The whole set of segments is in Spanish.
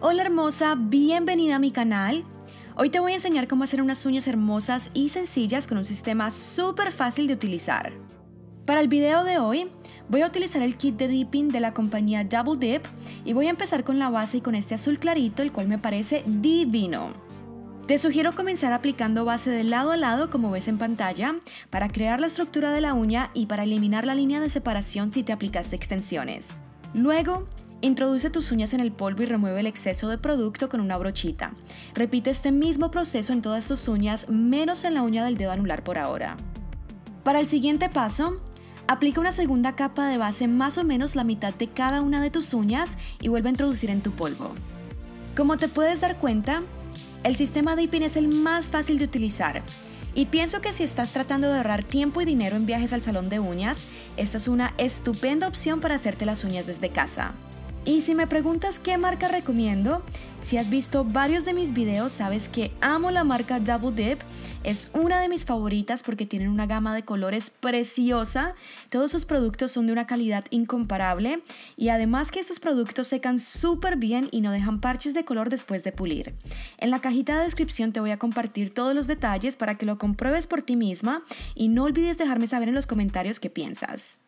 Hola hermosa, bienvenida a mi canal. Hoy te voy a enseñar cómo hacer unas uñas hermosas y sencillas con un sistema súper fácil de utilizar. Para el video de hoy voy a utilizar el kit de dipping de la compañía Double Dip y voy a empezar con la base y con este azul clarito el cual me parece divino. Te sugiero comenzar aplicando base de lado a lado como ves en pantalla para crear la estructura de la uña y para eliminar la línea de separación si te aplicaste extensiones. Luego, Introduce tus uñas en el polvo y remueve el exceso de producto con una brochita. Repite este mismo proceso en todas tus uñas, menos en la uña del dedo anular por ahora. Para el siguiente paso, aplica una segunda capa de base más o menos la mitad de cada una de tus uñas y vuelve a introducir en tu polvo. Como te puedes dar cuenta, el sistema Dipping es el más fácil de utilizar. Y pienso que si estás tratando de ahorrar tiempo y dinero en viajes al salón de uñas, esta es una estupenda opción para hacerte las uñas desde casa. Y si me preguntas qué marca recomiendo, si has visto varios de mis videos sabes que amo la marca Double Dip, es una de mis favoritas porque tienen una gama de colores preciosa, todos sus productos son de una calidad incomparable y además que estos productos secan súper bien y no dejan parches de color después de pulir. En la cajita de descripción te voy a compartir todos los detalles para que lo compruebes por ti misma y no olvides dejarme saber en los comentarios qué piensas.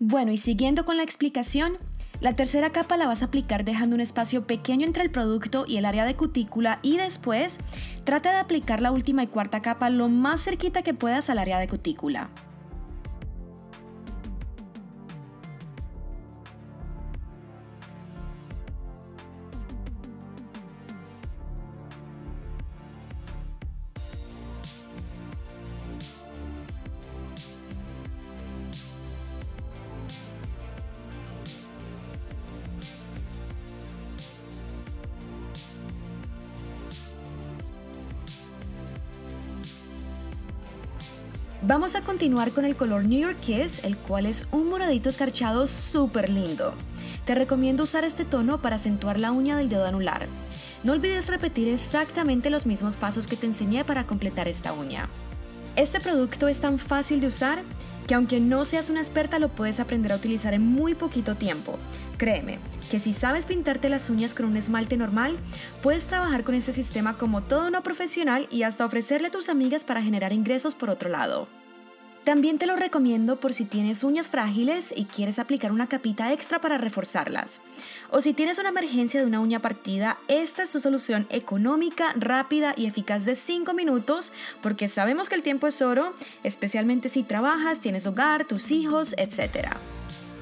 Bueno, y siguiendo con la explicación, la tercera capa la vas a aplicar dejando un espacio pequeño entre el producto y el área de cutícula y después trata de aplicar la última y cuarta capa lo más cerquita que puedas al área de cutícula. Vamos a continuar con el color New York Kiss, el cual es un moradito escarchado súper lindo. Te recomiendo usar este tono para acentuar la uña del dedo anular. No olvides repetir exactamente los mismos pasos que te enseñé para completar esta uña. Este producto es tan fácil de usar que aunque no seas una experta lo puedes aprender a utilizar en muy poquito tiempo. Créeme, que si sabes pintarte las uñas con un esmalte normal, puedes trabajar con este sistema como todo una profesional y hasta ofrecerle a tus amigas para generar ingresos por otro lado. También te lo recomiendo por si tienes uñas frágiles y quieres aplicar una capita extra para reforzarlas. O si tienes una emergencia de una uña partida, esta es tu solución económica, rápida y eficaz de 5 minutos porque sabemos que el tiempo es oro, especialmente si trabajas, tienes hogar, tus hijos, etc.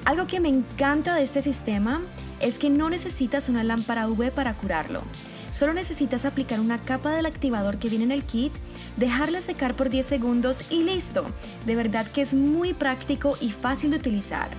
Algo que me encanta de este sistema es que no necesitas una lámpara UV para curarlo. Solo necesitas aplicar una capa del activador que viene en el kit, dejarla secar por 10 segundos y listo. De verdad que es muy práctico y fácil de utilizar.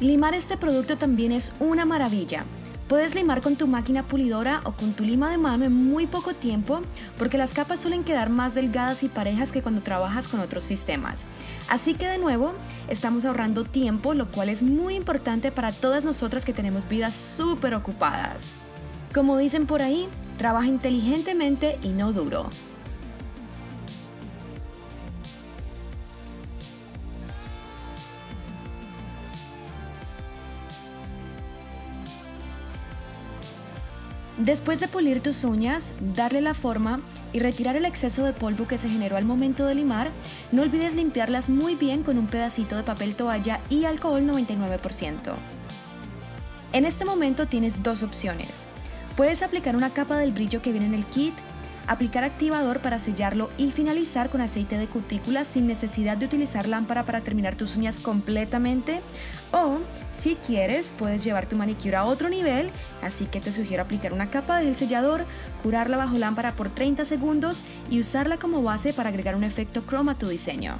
Limar este producto también es una maravilla. Puedes limar con tu máquina pulidora o con tu lima de mano en muy poco tiempo porque las capas suelen quedar más delgadas y parejas que cuando trabajas con otros sistemas. Así que de nuevo, estamos ahorrando tiempo, lo cual es muy importante para todas nosotras que tenemos vidas súper ocupadas. Como dicen por ahí, trabaja inteligentemente y no duro. Después de pulir tus uñas, darle la forma y retirar el exceso de polvo que se generó al momento de limar, no olvides limpiarlas muy bien con un pedacito de papel toalla y alcohol 99%. En este momento tienes dos opciones. Puedes aplicar una capa del brillo que viene en el kit, aplicar activador para sellarlo y finalizar con aceite de cutícula sin necesidad de utilizar lámpara para terminar tus uñas completamente. O, si quieres, puedes llevar tu manicure a otro nivel, así que te sugiero aplicar una capa del sellador, curarla bajo lámpara por 30 segundos y usarla como base para agregar un efecto chroma a tu diseño.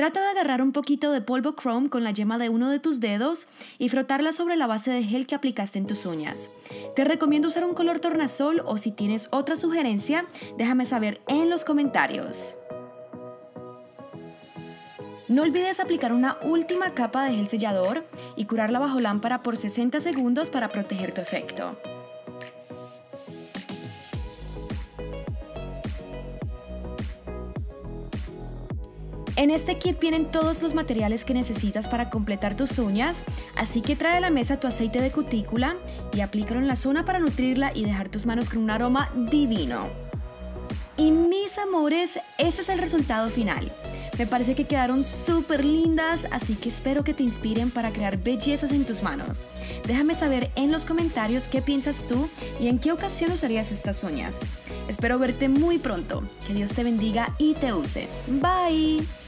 Trata de agarrar un poquito de polvo chrome con la yema de uno de tus dedos y frotarla sobre la base de gel que aplicaste en tus uñas. Te recomiendo usar un color tornasol o si tienes otra sugerencia, déjame saber en los comentarios. No olvides aplicar una última capa de gel sellador y curarla bajo lámpara por 60 segundos para proteger tu efecto. En este kit vienen todos los materiales que necesitas para completar tus uñas, así que trae a la mesa tu aceite de cutícula y aplícalo en la zona para nutrirla y dejar tus manos con un aroma divino. Y mis amores, ese es el resultado final. Me parece que quedaron súper lindas, así que espero que te inspiren para crear bellezas en tus manos. Déjame saber en los comentarios qué piensas tú y en qué ocasión usarías estas uñas. Espero verte muy pronto. Que Dios te bendiga y te use. Bye.